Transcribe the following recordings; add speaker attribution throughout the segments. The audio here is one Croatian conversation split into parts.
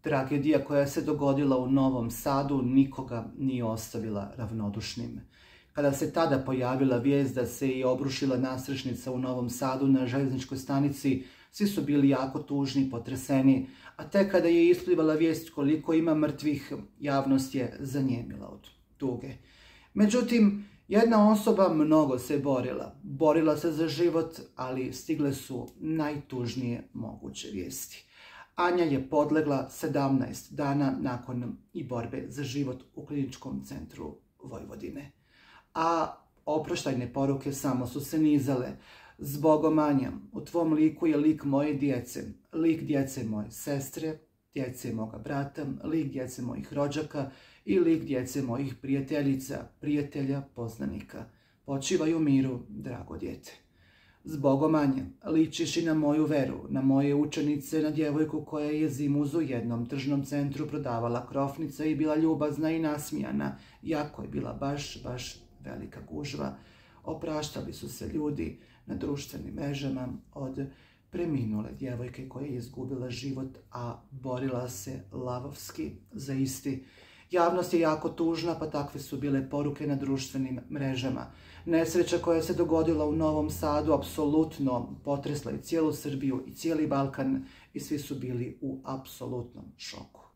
Speaker 1: Tragedija koja se dogodila u Novom Sadu nikoga nije ostavila ravnodušnim. Kada se tada pojavila vijest da se i obrušila nasrešnica u Novom Sadu na željezničkoj stanici, svi su bili jako tužni, potreseni, a tek kada je isplivala vijest koliko ima mrtvih, javnost je zanjemila od tuge. Međutim, jedna osoba mnogo se borila. Borila se za život, ali stigle su najtužnije moguće vijesti. Anja je podlegla 17 dana nakon i borbe za život u kliničkom centru Vojvodine. A oproštajne poruke samo su se nizale. Zbogom Anja, u tvom liku je lik moje djece, lik djece moje sestre, djece moga brata, lik djece mojih rođaka i lik djece mojih prijateljica, prijatelja, poznanika. Počivaj u miru, drago djete. Zbogom Anja, ličiš i na moju veru, na moje učenice, na djevojku koja je zimuzu u jednom tržnom centru prodavala krofnice i bila ljubazna i nasmijana, jako je bila baš, baš velika gužva. Opraštali su se ljudi na društvenim mrežama od preminule djevojke koja je izgubila život, a borila se lavovski za isti. Javnost je jako tužna, pa takve su bile poruke na društvenim mrežama. Nesreća koja se dogodila u Novom Sadu apsolutno potresla i cijelu Srbiju i cijeli Balkan i svi su bili u apsolutnom šoku.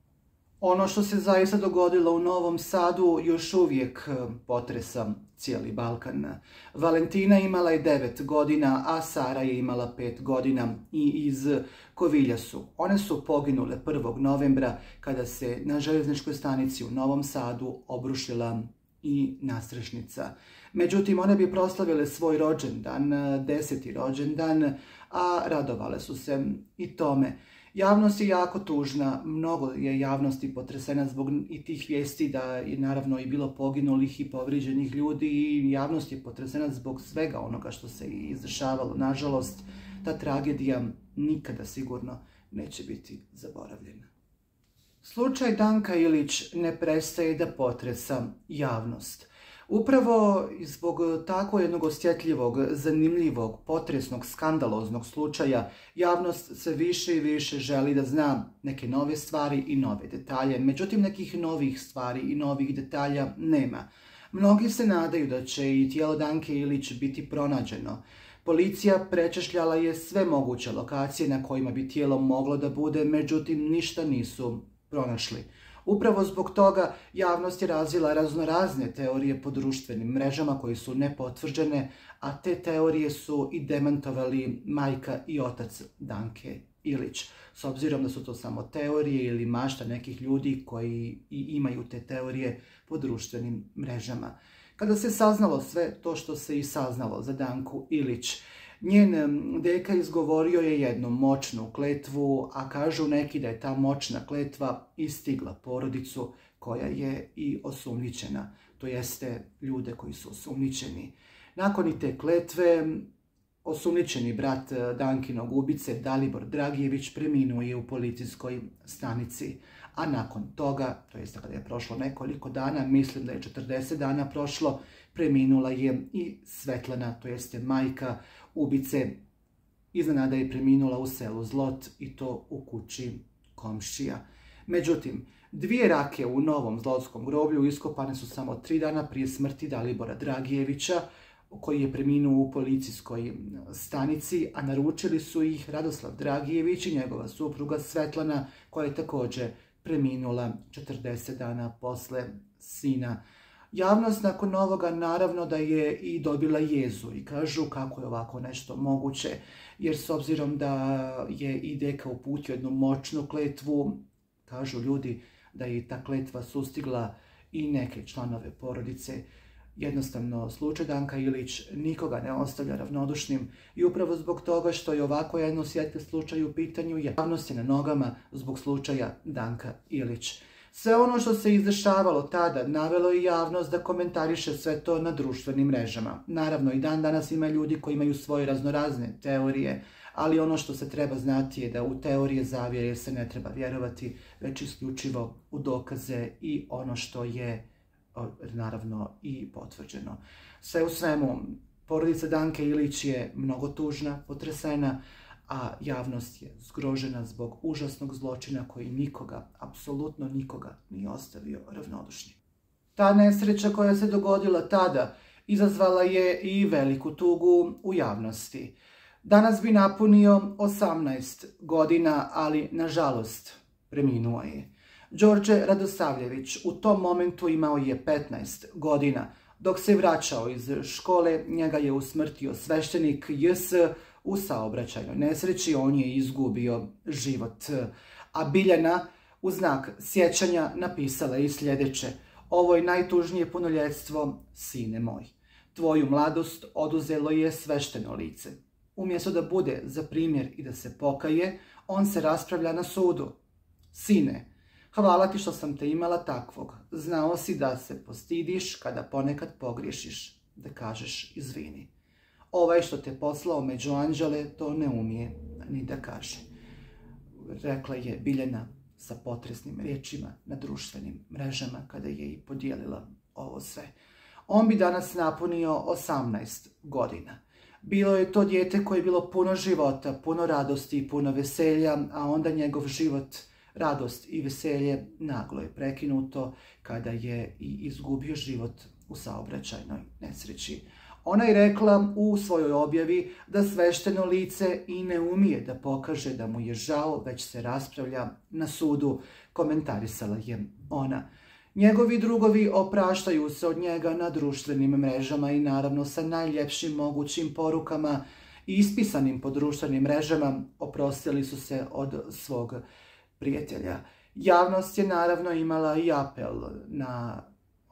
Speaker 1: Ono što se zaista dogodilo u Novom Sadu još uvijek e, potresa cijeli Balkan. Valentina imala je 9 godina, a Sara je imala 5 godina i iz Kovilja su. One su poginule 1. novembra kada se na željezničkoj stanici u Novom Sadu obrušila i nasrešnica. Međutim, one bi proslavile svoj rođendan, deseti rođendan, a radovale su se i tome. Javnost je jako tužna, mnogo je javnosti potresena zbog i tih vijesti da je naravno i bilo poginulih i povriđenih ljudi i javnost je potresena zbog svega onoga što se izdešavalo. Nažalost, ta tragedija nikada sigurno neće biti zaboravljena. Slučaj Danka Ilić ne prestaje da potresa javnost. Upravo zbog tako jednog osjetljivog, zanimljivog, potresnog, skandaloznog slučaja, javnost se više i više želi da zna neke nove stvari i nove detalje. Međutim, nekih novih stvari i novih detalja nema. Mnogi se nadaju da će i tijelo Danke Ilić biti pronađeno. Policija prečešljala je sve moguće lokacije na kojima bi tijelo moglo da bude, međutim ništa nisu pronašli. Upravo zbog toga javnost je razvila raznorazne teorije po društvenim mrežama koje su nepotvrđene, a te teorije su i demantovali majka i otac Danke Ilić. S obzirom da su to samo teorije ili mašta nekih ljudi koji i imaju te teorije po društvenim mrežama. Kada se saznalo sve to što se i saznalo za Danku Ilić, Njen deka izgovorio je jednu moćnu kletvu, a kažu neki da je ta moćna kletva istigla porodicu koja je i osumničena, to jeste ljude koji su osumničeni. Nakon te kletve, osumničeni brat eh, Dankinog ubice Dalibor Dragijević preminuo je u policijskoj stanici, a nakon toga, to jeste kada je prošlo nekoliko dana, mislim da je 40 dana prošlo, preminula je i Svetlana, to jeste majka ubice. Iznenada je preminula u selu Zlot i to u kući komšija. Međutim, dvije rake u novom Zlotskom groblju iskopane su samo tri dana prije smrti Dalibora Dragijevića, koji je preminuo u policijskoj stanici, a naručili su ih Radoslav Dragijević i njegova supruga Svetlana, koja je također preminula 40 dana posle sina Javnost nakon ovoga naravno da je i dobila jezu i kažu kako je ovako nešto moguće, jer s obzirom da je i deka uputio jednu moćnu kletvu, kažu ljudi da je ta kletva sustigla i neke članove porodice. Jednostavno, slučaj Danka Ilić nikoga ne ostavlja ravnodušnim i upravo zbog toga što je ovako jedno sjetje slučaj u pitanju, javnost je na nogama zbog slučaja Danka Ilić. Sve ono što se izdešavalo tada navelo je javnost da komentariše sve to na društvenim mrežama. Naravno i dan danas ima ljudi koji imaju svoje raznorazne teorije, ali ono što se treba znati je da u teorije zavjere se ne treba vjerovati, već isključivo u dokaze i ono što je naravno i potvrđeno. Sve u svemu, porodica Danke Ilić je mnogo tužna, potresena, a javnost je zgrožena zbog užasnog zločina koji nikoga, apsolutno nikoga, nije ostavio ravnodušni. Ta nesreća koja se dogodila tada izazvala je i veliku tugu u javnosti. Danas bi napunio 18 godina, ali nažalost preminuo je. Đorđe Radosavljević u tom momentu imao je 15 godina. Dok se vraćao iz škole, njega je usmrtio sveštenik JS u saobraćajnoj nesreći. On je izgubio život. A Biljana u znak sjećanja napisala i sljedeće. Ovo je najtužnije punoljetstvo, sine moj. Tvoju mladost oduzelo je svešteno lice. Umjesto da bude za primjer i da se pokaje, on se raspravlja na sudu. Sine, hvala ti što sam te imala takvog. Znao si da se postidiš kada ponekad pogriješiš, da kažeš izvini. Ovaj što te poslao među anđele to ne umije ni da kaže. Rekla je Biljana sa potresnim riječima na društvenim mrežama kada je i podijelila ovo sve. On bi danas napunio 18 godina. Bilo je to dijete koje je bilo puno života, puno radosti i puno veselja, a onda njegov život, radost i veselje naglo je prekinuto kada je i izgubio život u saobraćajnoj nesreći. Ona je rekla u svojoj objavi da svešteno lice i ne umije da pokaže da mu je žao, već se raspravlja na sudu, komentarisala je ona. Njegovi drugovi opraštaju se od njega na društvenim mrežama i naravno sa najljepšim mogućim porukama i ispisanim po društvenim mrežama oprostili su se od svog prijatelja. Javnost je naravno imala i apel na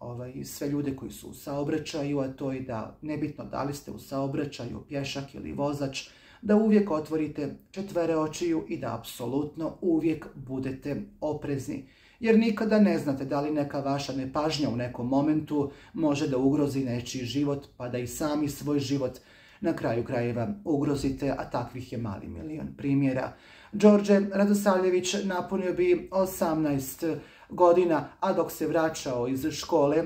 Speaker 1: ovaj, sve ljude koji su u saobraćaju, a to je da nebitno da li ste u saobraćaju, pješak ili vozač, da uvijek otvorite četvere očiju i da apsolutno uvijek budete oprezni jer nikada ne znate da li neka vaša nepažnja u nekom momentu može da ugrozi nečiji život, pa da i sami svoj život na kraju krajeva ugrozite, a takvih je mali milion primjera. Đorđe Radosavljević napunio bi 18 godina, a dok se vraćao iz škole,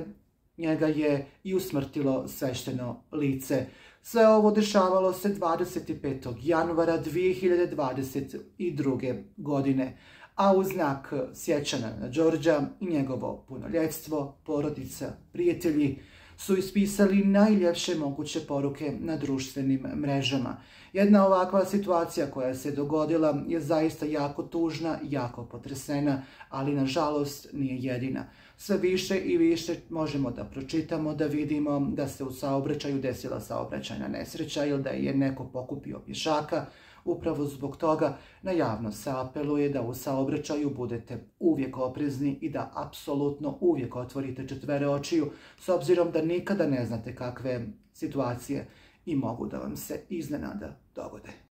Speaker 1: njega je i usmrtilo svešteno lice. Sve ovo dešavalo se 25. januara 2022. godine a u znak sjećanja na Đorđa i njegovo punoljetstvo, porodica, prijatelji su ispisali najljepše moguće poruke na društvenim mrežama. Jedna ovakva situacija koja se dogodila je zaista jako tužna, jako potresena, ali nažalost nije jedina. Sve više i više možemo da pročitamo, da vidimo da se u saobraćaju desila saobraćajna nesreća ili da je neko pokupio pješaka, Upravo zbog toga na javno se apeluje da u saobraćaju budete uvijek oprezni i da apsolutno uvijek otvorite četvere očiju s obzirom da nikada ne znate kakve situacije i mogu da vam se iznenada dogode.